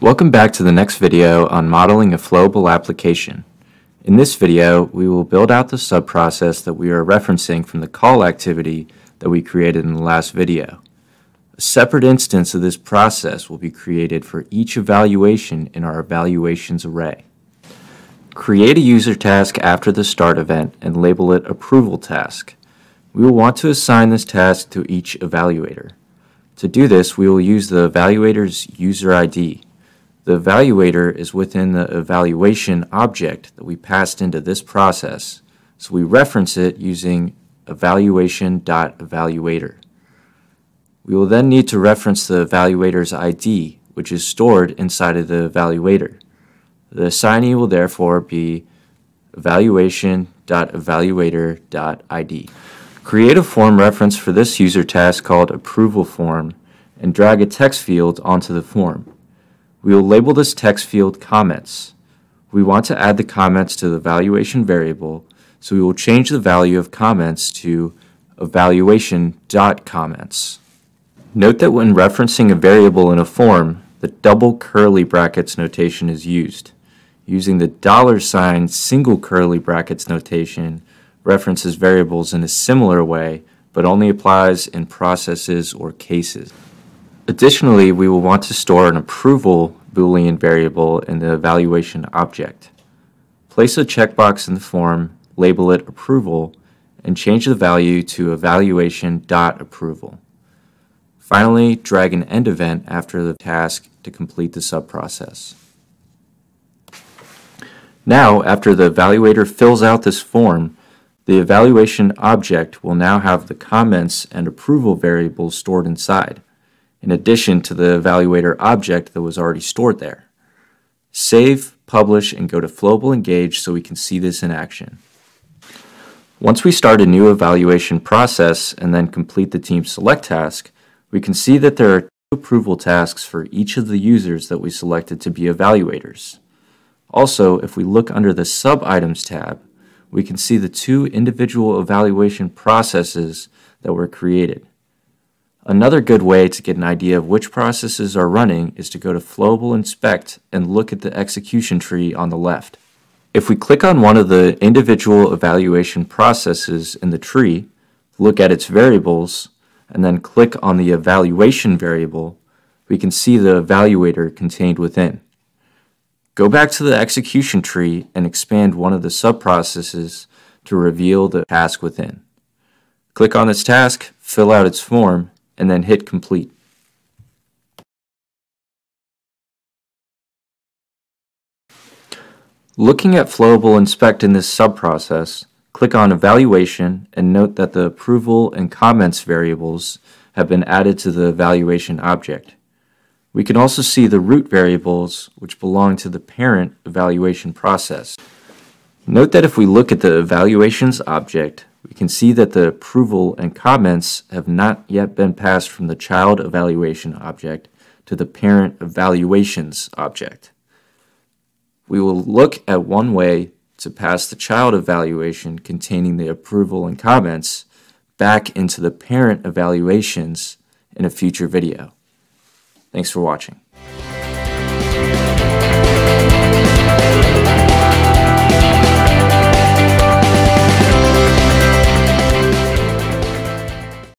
Welcome back to the next video on modeling a flowable application. In this video, we will build out the subprocess that we are referencing from the call activity that we created in the last video. A separate instance of this process will be created for each evaluation in our evaluations array. Create a user task after the start event and label it approval task. We will want to assign this task to each evaluator. To do this, we will use the evaluator's user ID. The evaluator is within the evaluation object that we passed into this process, so we reference it using evaluation.evaluator. We will then need to reference the evaluator's ID, which is stored inside of the evaluator. The assignee will therefore be evaluation.evaluator.id. Create a form reference for this user task called approval form and drag a text field onto the form. We will label this text field comments. We want to add the comments to the evaluation variable, so we will change the value of comments to evaluation.comments. Note that when referencing a variable in a form, the double curly brackets notation is used. Using the dollar sign single curly brackets notation references variables in a similar way, but only applies in processes or cases. Additionally, we will want to store an approval Boolean variable in the evaluation object. Place a checkbox in the form, label it approval, and change the value to evaluation.approval. Finally, drag an end event after the task to complete the subprocess. Now, after the evaluator fills out this form, the evaluation object will now have the comments and approval variables stored inside in addition to the evaluator object that was already stored there. Save, publish, and go to Flowable Engage so we can see this in action. Once we start a new evaluation process and then complete the team select task, we can see that there are two approval tasks for each of the users that we selected to be evaluators. Also, if we look under the Sub-Items tab, we can see the two individual evaluation processes that were created. Another good way to get an idea of which processes are running is to go to Flowable Inspect and look at the execution tree on the left. If we click on one of the individual evaluation processes in the tree, look at its variables, and then click on the evaluation variable, we can see the evaluator contained within. Go back to the execution tree and expand one of the subprocesses to reveal the task within. Click on this task, fill out its form, and then hit complete. Looking at Flowable Inspect in this subprocess, click on Evaluation and note that the approval and comments variables have been added to the evaluation object. We can also see the root variables which belong to the parent evaluation process. Note that if we look at the evaluations object, we can see that the approval and comments have not yet been passed from the child evaluation object to the parent evaluations object. We will look at one way to pass the child evaluation containing the approval and comments back into the parent evaluations in a future video. Thanks for watching.